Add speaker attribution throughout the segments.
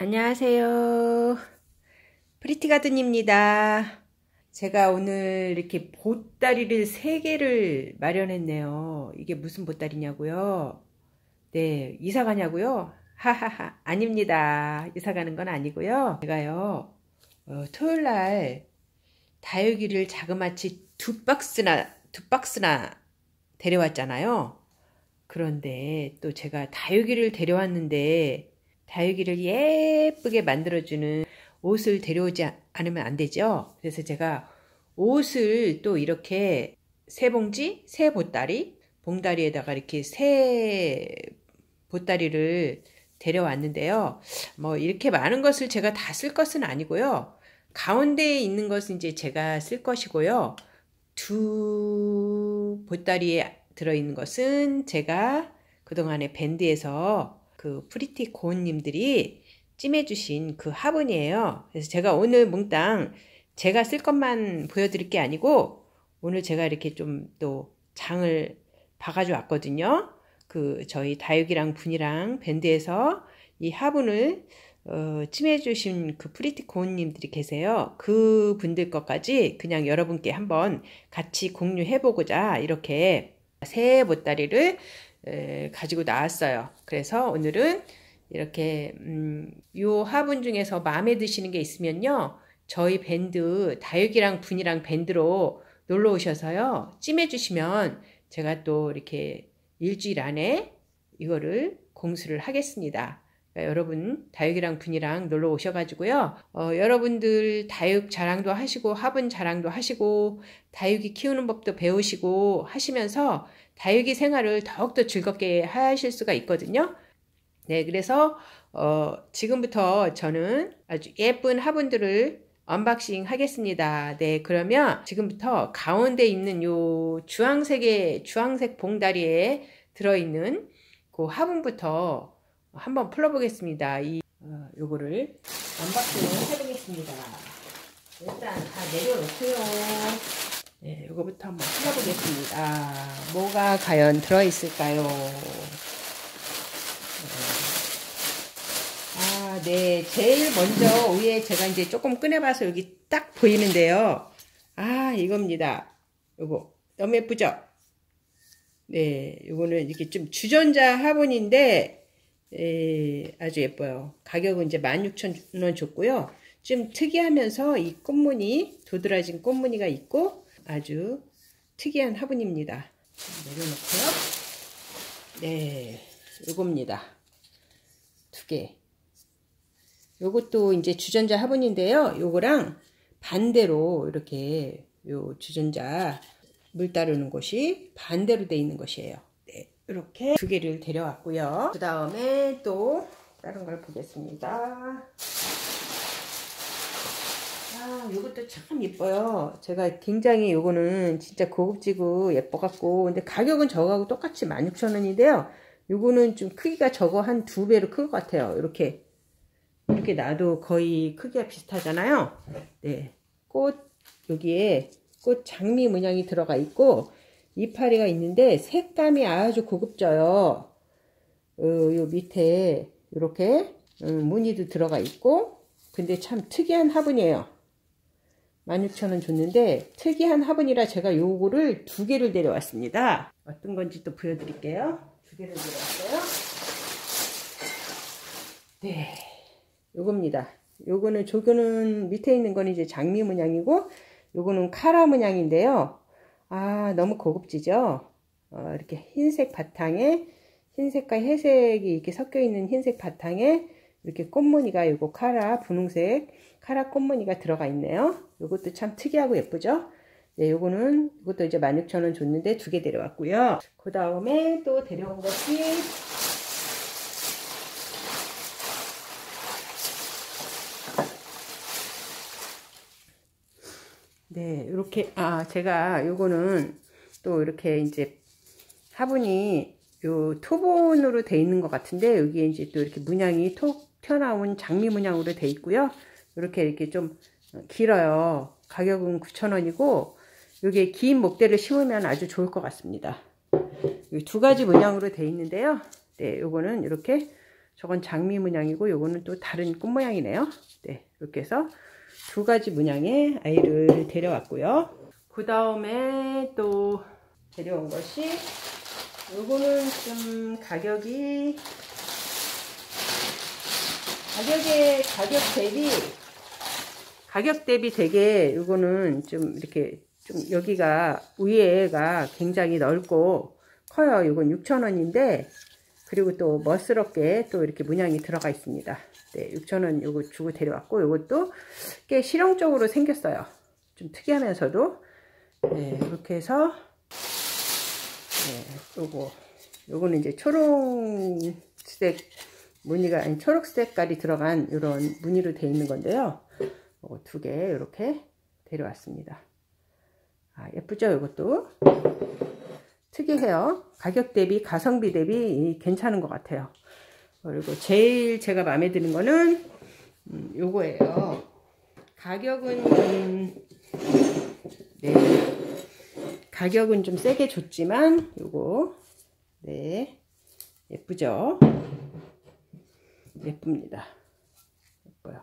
Speaker 1: 안녕하세요. 프리티가든입니다. 제가 오늘 이렇게 보따리를 3개를 마련했네요. 이게 무슨 보따리냐고요? 네, 이사 가냐고요? 하하하, 아닙니다. 이사 가는 건 아니고요. 제가요, 어, 토요일 날 다육이를 자그마치 두 박스나, 두 박스나 데려왔잖아요. 그런데 또 제가 다육이를 데려왔는데 다육이를 예쁘게 만들어주는 옷을 데려오지 않으면 안 되죠. 그래서 제가 옷을 또 이렇게 세 봉지, 세 보따리, 봉다리에다가 이렇게 세 보따리를 데려왔는데요. 뭐 이렇게 많은 것을 제가 다 쓸 것은 아니고요. 가운데에 있는 것은 이제 제가 쓸 것이고요. 두 보따리에 들어있는 것은 제가 그동안에 밴드에서 그 pretty 고은님들이 찜해주신 그 화분이에요. 그래서 제가 오늘 몽땅 제가 쓸 것만 보여드릴 게 아니고 오늘 제가 이렇게 좀 또 장을 봐가지고 왔거든요. 그 저희 다육이랑 분이랑 밴드에서 이 화분을 어, 찜해주신 그 pretty 고은님들이 계세요. 그 분들 것까지 그냥 여러분께 한번 같이 공유해보고자 이렇게 새 보따리를 에, 가지고 나왔어요. 그래서 오늘은 이렇게 음, 요 화분 중에서 마음에 드시는 게 있으면요. 저희 밴드 다육이랑 분이랑 밴드로 놀러 오셔서요. 찜해 주시면 제가 또 이렇게 일주일 안에 이거를 공수를 하겠습니다. 그러니까 여러분 다육이랑 분이랑 놀러 오셔가지고요. 어, 여러분들 다육 자랑도 하시고 화분 자랑도 하시고 다육이 키우는 법도 배우시고 하시면서 다육이 생활을 더욱더 즐겁게 하실 수가 있거든요. 네, 그래서 어, 지금부터 저는 아주 예쁜 화분들을 unboxing 하겠습니다. 네, 그러면 지금부터 가운데 있는 요 주황색의 주황색 봉다리에 들어있는 그 화분부터 한번 풀어보겠습니다. 이 어, 요거를 unboxing을 해보겠습니다. 일단 다 내려놓고요. 네, 이거부터 한번 풀어보겠습니다. 뭐가 과연 들어있을까요? 아, 네. 제일 먼저 위에 제가 이제 조금 꺼내봐서 여기 딱 보이는데요. 아, 이겁니다. 요거. 너무 예쁘죠? 네, 요거는 이렇게 좀 주전자 화분인데, 에, 아주 예뻐요. 가격은 이제 16,000원 줬고요. 좀 특이하면서 이 꽃무늬, 도드라진 꽃무늬가 있고, 아주 특이한 화분입니다. 내려놓고요. 네, 요겁니다. 두 개. 요것도 이제 주전자 화분인데요. 요거랑 반대로 이렇게 요 주전자 물 따르는 곳이 반대로 돼 있는 것이에요. 네, 이렇게 두 개를 데려왔고요. 그 다음에 또 다른 걸 보겠습니다. 아, 요것도 참 예뻐요. 제가 굉장히 요거는 진짜 고급지고 예뻐갖고, 근데 가격은 저거하고 똑같이 16,000원인데요. 요거는 좀 크기가 저거 한 두 배로 클것 같아요. 이렇게, 이렇게 놔도 거의 크기가 비슷하잖아요. 네. 꽃, 여기에 꽃 장미 문양이 들어가 있고, 이파리가 있는데, 색감이 아주 고급져요. 어, 요 밑에, 이렇게, 음, 무늬도 들어가 있고, 근데 참 특이한 화분이에요. 16,000원 줬는데 특이한 화분이라 제가 요거를 두 개를 데려왔습니다. 어떤 건지 또 보여드릴게요. 두 개를 데려왔어요. 네, 요겁니다. 요거는 조교는 밑에 있는 건 이제 장미 문양이고 요거는 카라 문양인데요. 아 너무 고급지죠? 어, 이렇게 흰색 바탕에 흰색과 회색이 이렇게 섞여 있는 흰색 바탕에 이렇게 꽃무늬가 요거 카라 분홍색 카라 꽃무늬가 들어가 있네요. 요것도 참 특이하고 예쁘죠? 네, 요거는 이것도 이제 16,000원 줬는데 두 개 데려왔고요. 그 다음에 또 데려온 것이 네, 이렇게 아 제가 요거는 또 이렇게 이제 화분이 요 토본으로 돼 있는 것 같은데 여기에 이제 또 이렇게 문양이 톡 튀어나온 장미 문양으로 돼 있고요. 이렇게 이렇게 좀 길어요. 가격은 9,000원이고 이게 긴 목대를 심으면 아주 좋을 것 같습니다. 두 가지 문양으로 돼 있는데요. 네, 요거는 이렇게 저건 장미 문양이고 요거는 또 다른 꽃 모양이네요. 네, 이렇게 해서 두 가지 문양의 아이를 데려왔고요. 그 다음에 또 데려온 것이 요거는 좀 가격이 가격의 가격 대비 가격 대비 되게 요거는 좀 이렇게 좀 여기가 위에가 굉장히 넓고 커요. 이건 6,000원인데 그리고 또 멋스럽게 또 이렇게 문양이 들어가 있습니다. 네, 6,000원 요거 주고 데려왔고 요것도 꽤 실용적으로 생겼어요. 좀 특이하면서도 네, 이렇게 해서 네, 요거 요거는 이제 초록색 무늬가 아니 초록 색깔이 들어간 이런 무늬로 되어 있는 건데요. 요거 두개 이렇게 데려왔습니다. 아, 예쁘죠? 이것도 특이해요. 가격 대비 가성비 대비 괜찮은 것 같아요. 그리고 제일 제가 마음에 드는 거는 음, 요거예요. 가격은 음, 네 가격은 좀 세게 줬지만 요거 네 예쁘죠? 예쁩니다. 예뻐요.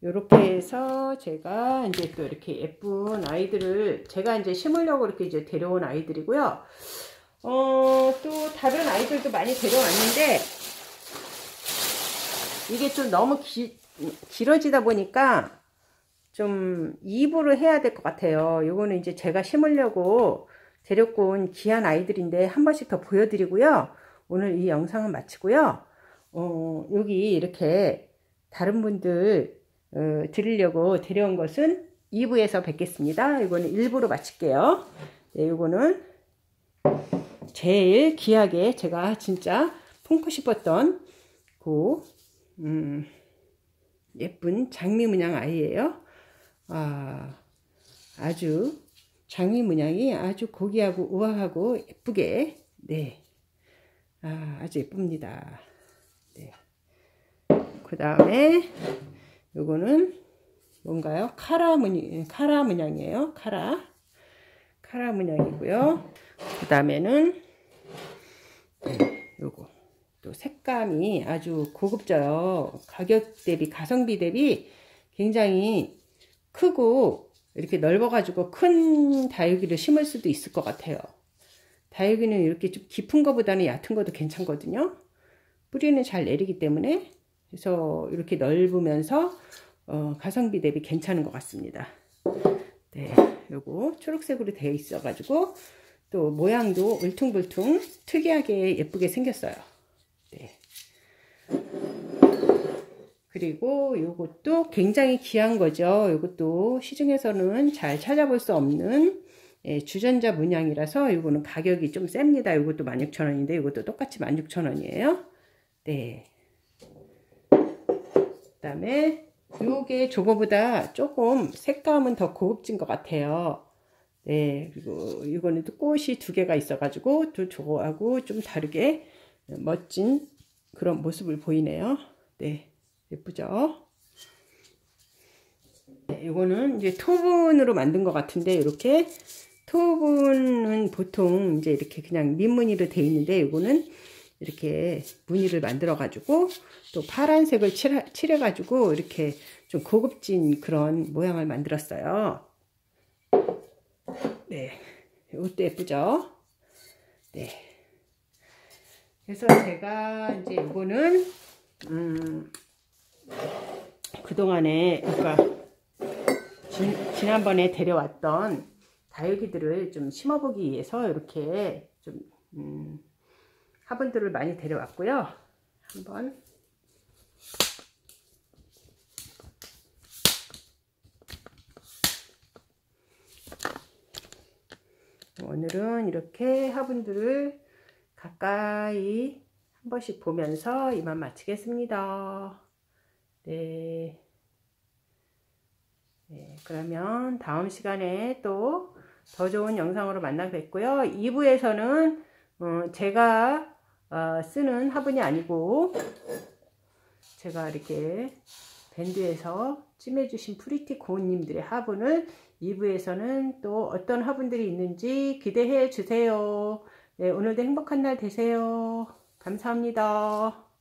Speaker 1: 이렇게 해서 제가 이제 또 이렇게 예쁜 아이들을 제가 이제 심으려고 이렇게 이제 데려온 아이들이고요. 어, 또 다른 아이들도 많이 데려왔는데 이게 좀 너무 기, 길어지다 보니까 좀 2부를 해야 될 것 같아요. 요거는 이제 제가 심으려고 데려고 온 귀한 아이들인데 한 번씩 더 보여드리고요. 오늘 이 영상은 마치고요. 어, 여기 이렇게 다른 분들 어, 드리려고 데려온 것은 2부에서 뵙겠습니다. 이거는 일부로 마칠게요. 네, 이거는 제일 귀하게 제가 진짜 품고 싶었던 그 음, 예쁜 장미 문양 아이예요. 아, 아주 장미 문양이 아주 고귀하고 우아하고 예쁘게 네, 아, 아주 예쁩니다. 네. 그 다음에 요거는 뭔가요? 카라 문양, 카라 문양이에요. 카라. 카라 문양이고요. 그 다음에는 네, 요거. 또 색감이 아주 고급져요. 가격 대비, 가성비 대비 굉장히 크고 이렇게 넓어가지고 큰 다육이를 심을 수도 있을 것 같아요. 다육이는 이렇게 좀 깊은 것보다는 얕은 것도 괜찮거든요. 뿌리는 잘 내리기 때문에 그래서 이렇게 넓으면서 어, 가성비 대비 괜찮은 것 같습니다. 네, 요거 초록색으로 되어 있어 가지고 또 모양도 울퉁불퉁 특이하게 예쁘게 생겼어요. 네. 그리고 요것도 굉장히 귀한 거죠. 요것도 시중에서는 잘 찾아볼 수 없는 예, 주전자 문양이라서 요거는 가격이 좀 셉니다. 요것도 16,000원인데 요것도 똑같이 16,000원이에요. 네. 다음에 요게 저거보다 조금 색감은 더 고급진 것 같아요. 네, 그리고 이거는 또 꽃이 두 개가 있어가지고 또 저거하고 좀 다르게 멋진 그런 모습을 보이네요. 네, 예쁘죠? 네, 이거는 이제 토분으로 만든 것 같은데 이렇게 토분은 보통 이제 이렇게 그냥 민무늬로 되어 있는데 이거는 이렇게 무늬를 만들어 가지고 또 파란색을 칠해, 가지고 이렇게 좀 고급진 그런 모양을 만들었어요. 네. 이것도 예쁘죠? 네. 그래서 제가 이제 이거는 음 그동안에 그러니까 지, 지난번에 데려왔던 다육이들을 좀 심어보기 위해서 이렇게 좀 음, 화분들을 많이 데려왔고요. 한번 오늘은 이렇게 화분들을 가까이 한 번씩 보면서 이만 마치겠습니다. 네. 네, 그러면 다음 시간에 또 더 좋은 영상으로 만나 뵙고요. 2부에서는 어, 제가 어, 쓰는 화분이 아니고 제가 이렇게 밴드에서 찜해주신 pretty 고운님들의 화분을 2부에서는 또 어떤 화분들이 있는지 기대해 주세요. 네, 오늘도 행복한 날 되세요. 감사합니다.